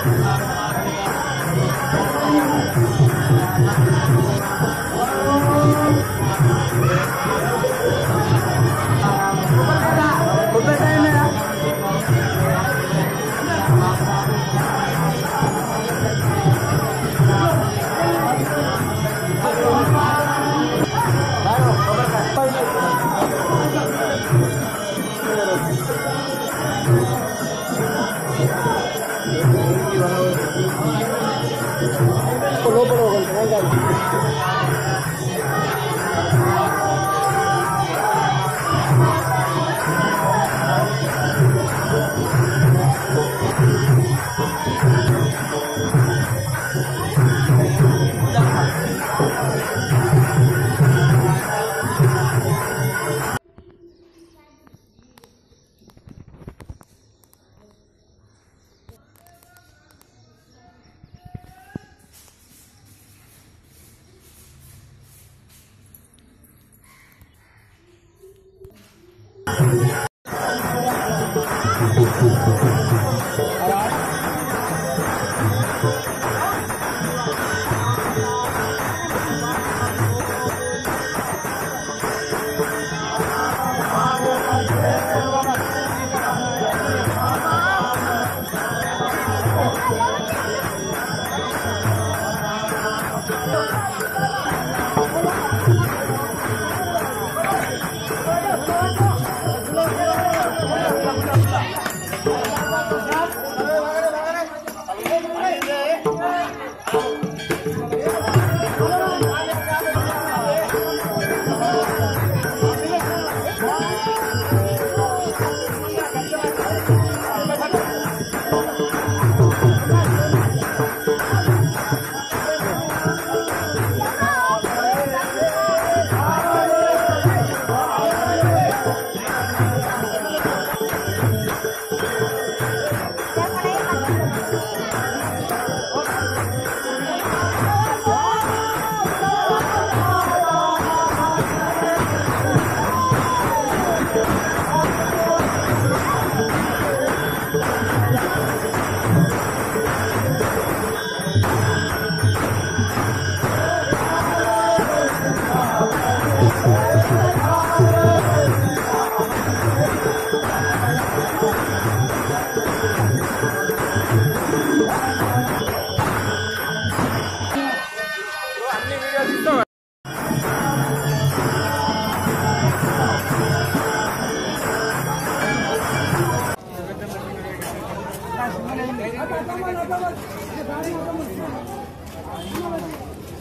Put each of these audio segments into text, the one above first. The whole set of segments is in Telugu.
آه آه कोनाही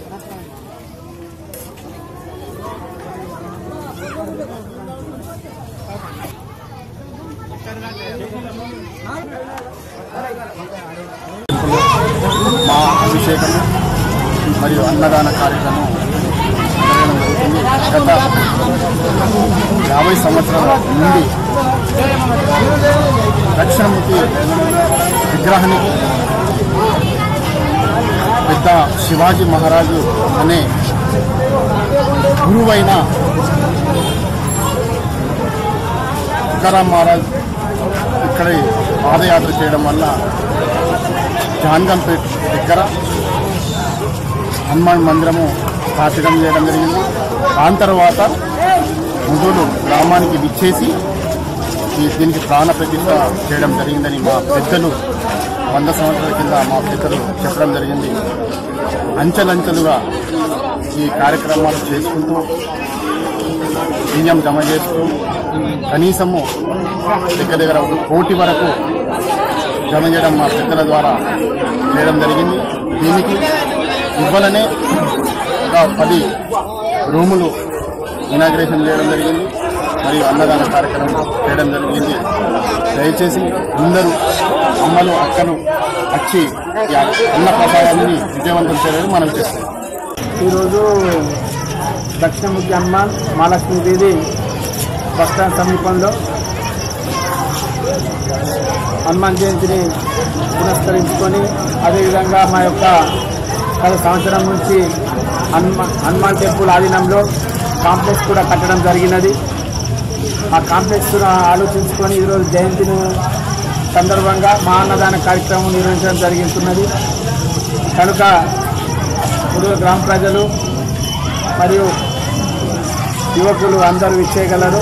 Gracias. మా అభిషేకం మరియు అన్నదాన కార్యక్రమం గత యాభై సంవత్సరాల నుండి దక్షిణముఖి విగ్రహానికి పెద్ద శివాజీ మహారాజు అనే గురువైన తుకారాం మహారాజ్ ఇక్కడ పాదయాత్ర చేయడం వల్ల జాన్గంపేట్ దగ్గర హనుమాన్ మందిరము స్థాపించడం చేయడం జరిగింది. దాని తర్వాత ముదులు గ్రామానికి విచ్చేసి దీనికి ప్రాణ ప్రతిష్ఠ చేయడం జరిగిందని మా పెద్దలు వంద సంవత్సరాల కింద మా పెద్దలు చెప్పడం జరిగింది. అంచెలంచెలుగా ఈ కార్యక్రమాలు చేసుకుంటూ బియ్యం జమ చేస్తూ కనీసము దగ్గర దగ్గర ఒక కోటి వరకు జమ చేయడం మా పెద్దల ద్వారా చేయడం జరిగింది. దీనికి ఇవ్వాలనే ఒక పది రూములు ఇనాగ్రేషన్ చేయడం జరిగింది. మరియు అన్నదాన కార్యక్రమం చేయడం జరిగింది. దయచేసి అందరూ అమ్మలు అక్కలు వచ్చి అన్న ప్రసాదాన్ని విజయవంతం చేయడం మనం చేస్తాం ఈరోజు దక్షిణముఖి హనుమాన్ మహాలక్ష్మీదేవి బస్టాండ్ సమీపంలో హనుమాన్ జయంతిని పునస్కరించుకొని అదేవిధంగా మా యొక్క గత సంవత్సరం నుంచి హనుమాన్ హనుమాన్ టెంపుల్ ఆధీనంలో కాంప్లెక్స్ కూడా కట్టడం జరిగినది. ఆ కాంప్లెక్స్ ఆలోచించుకొని ఈరోజు జయంతిని సందర్భంగా మా అన్నదాన కార్యక్రమం నిర్వహించడం జరుగుతున్నది కనుక ఇప్పుడు గ్రామ ప్రజలు మరియు యువకులు అందరూ ఇచ్చేయగలరు.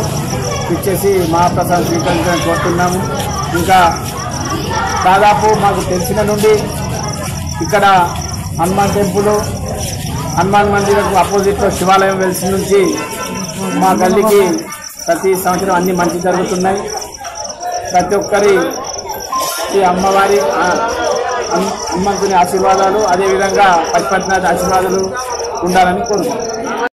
ఇచ్చేసి మహాప్రసాద్ స్వీకరించడానికి కోరుతున్నాము. ఇంకా దాదాపు మాకు తెలిసిన నుండి ఇక్కడ హనుమాన్ టెంపుల్ హనుమాన్ మందిరకు అపోజిట్లో శివాలయం వెలిసి నుంచి మా గల్లీకి ప్రతి సంవత్సరం అన్ని మంచి జరుగుతున్నాయి. ప్రతి ఒక్కరి ఈ అమ్మవారి అమ్మంతుని ఆశీర్వాదాలు అదేవిధంగా పశుపతినాథ్ ఆశీర్వాదాలు ఉండాలని కోరుకుంటున్నాను